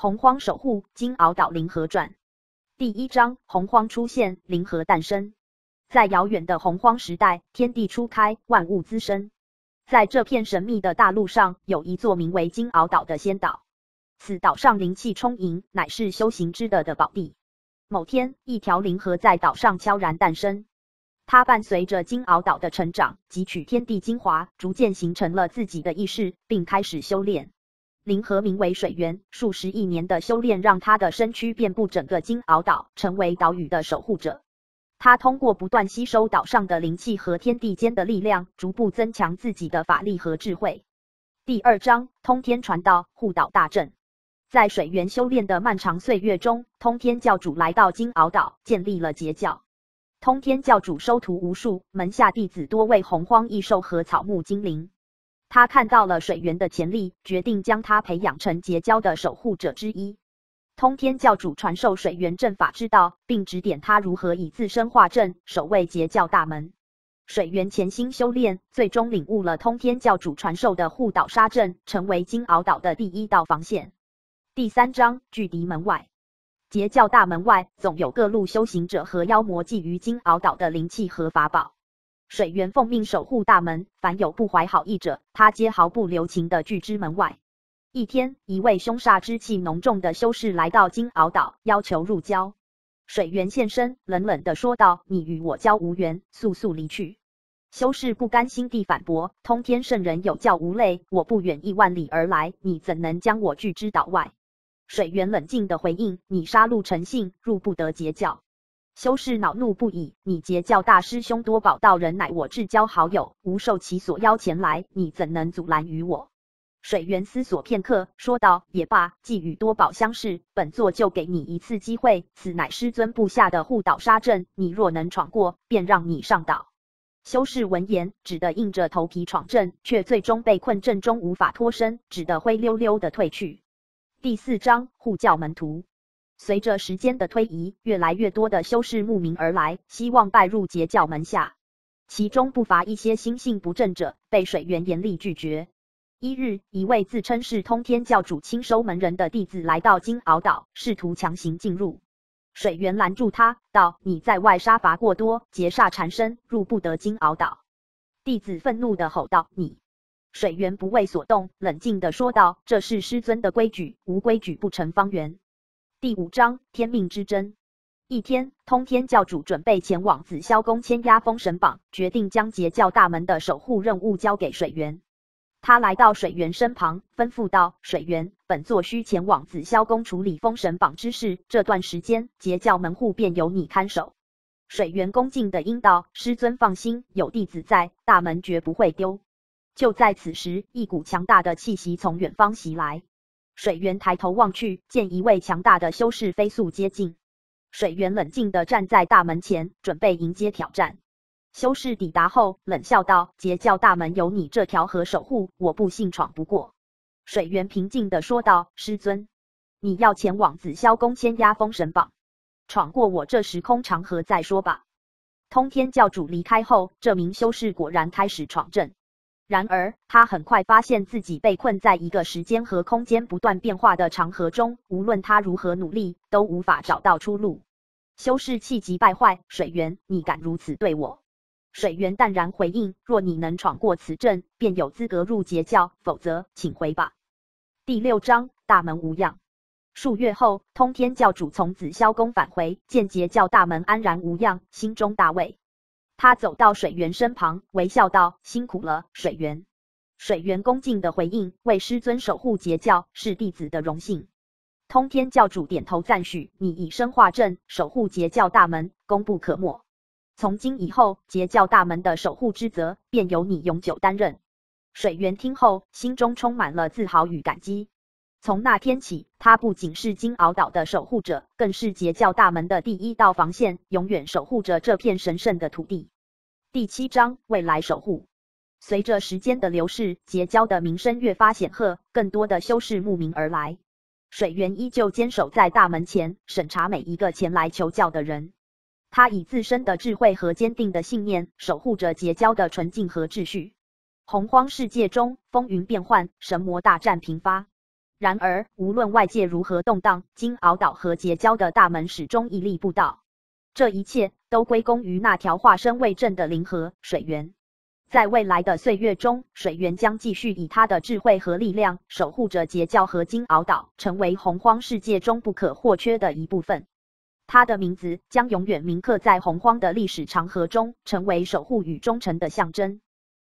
洪荒守护金鳌岛灵河传第一章：洪荒出现，灵河诞生。在遥远的洪荒时代，天地初开，万物滋生。在这片神秘的大陆上，有一座名为金鳌岛的仙岛。此岛上灵气充盈，乃是修行之的的宝地。某天，一条灵河在岛上悄然诞生。它伴随着金鳌岛的成长，汲取天地精华，逐渐形成了自己的意识，并开始修炼。灵和名为水源，数十亿年的修炼让他的身躯遍布整个金鳌岛，成为岛屿的守护者。他通过不断吸收岛上的灵气和天地间的力量，逐步增强自己的法力和智慧。第二章：通天传道，护岛大阵。在水源修炼的漫长岁月中，通天教主来到金鳌岛，建立了截教。通天教主收徒无数，门下弟子多为洪荒异兽和草木精灵。他看到了水源的潜力，决定将他培养成结交的守护者之一。通天教主传授水源阵法之道，并指点他如何以自身化阵，守卫结教大门。水源潜心修炼，最终领悟了通天教主传授的护岛杀阵，成为金鳌岛的第一道防线。第三章拒敌门外，结教大门外总有各路修行者和妖魔觊觎金鳌岛的灵气和法宝。水源奉命守护大门，凡有不怀好意者，他皆毫不留情地拒之门外。一天，一位凶煞之气浓重的修士来到金鳌岛，要求入交。水源现身，冷冷地说道：“你与我交无缘，速速离去。”修士不甘心地反驳：“通天圣人有教无类，我不远亿万里而来，你怎能将我拒之岛外？”水源冷静地回应：“你杀戮成性，入不得截教。”修士恼怒不已，你截教大师兄多宝道人乃我至交好友，无受其所邀前来，你怎能阻拦于我？水源思索片刻，说道：“也罢，既与多宝相识，本座就给你一次机会。此乃师尊部下的护岛杀阵，你若能闯过，便让你上岛。”修士闻言，只得硬着头皮闯阵，却最终被困阵中，无法脱身，只得灰溜溜的退去。第四章护教门徒。随着时间的推移，越来越多的修士慕名而来，希望拜入截教门下。其中不乏一些心性不正者，被水源严厉拒绝。一日，一位自称是通天教主亲收门人的弟子来到金鳌岛，试图强行进入。水源拦住他，道：“你在外杀伐过多，劫煞缠身，入不得金鳌岛。”弟子愤怒的吼道：“你！”水源不为所动，冷静的说道：“这是师尊的规矩，无规矩不成方圆。”第五章天命之争。一天，通天教主准备前往紫霄宫签押封神榜，决定将截教大门的守护任务交给水源。他来到水源身旁，吩咐道：“水源，本座需前往紫霄宫处理封神榜之事，这段时间截教门户便由你看守。”水源恭敬的应道：“师尊放心，有弟子在，大门绝不会丢。”就在此时，一股强大的气息从远方袭来。水源抬头望去，见一位强大的修士飞速接近。水源冷静地站在大门前，准备迎接挑战。修士抵达后，冷笑道：“截教大门有你这条河守护，我不信闯不过。”水源平静地说道：“师尊，你要前往紫霄宫签押封神榜，闯过我这时空长河再说吧。”通天教主离开后，这名修士果然开始闯阵。然而，他很快发现自己被困在一个时间和空间不断变化的长河中，无论他如何努力，都无法找到出路。修士气急败坏：“水源，你敢如此对我？”水源淡然回应：“若你能闯过此阵，便有资格入截教；否则，请回吧。”第六章大门无恙。数月后，通天教主从紫霄宫返回，见截教大门安然无恙，心中大慰。他走到水源身旁，微笑道：“辛苦了，水源。”水源恭敬的回应：“为师尊守护截教，是弟子的荣幸。”通天教主点头赞许：“你以身化阵，守护截教大门，功不可没。从今以后，截教大门的守护之责，便由你永久担任。”水源听后，心中充满了自豪与感激。从那天起，他不仅是金鳌岛的守护者，更是截教大门的第一道防线，永远守护着这片神圣的土地。第七章未来守护。随着时间的流逝，结交的名声越发显赫，更多的修士慕名而来。水源依旧坚守在大门前，审查每一个前来求教的人。他以自身的智慧和坚定的信念，守护着结交的纯净和秩序。洪荒世界中，风云变幻，神魔大战频发。然而，无论外界如何动荡，金鳌岛和结交的大门始终屹立不倒。这一切都归功于那条化身为证的灵河水源。在未来的岁月中，水源将继续以他的智慧和力量守护着结教和金鳌岛，成为洪荒世界中不可或缺的一部分。他的名字将永远铭刻在洪荒的历史长河中，成为守护与忠诚的象征。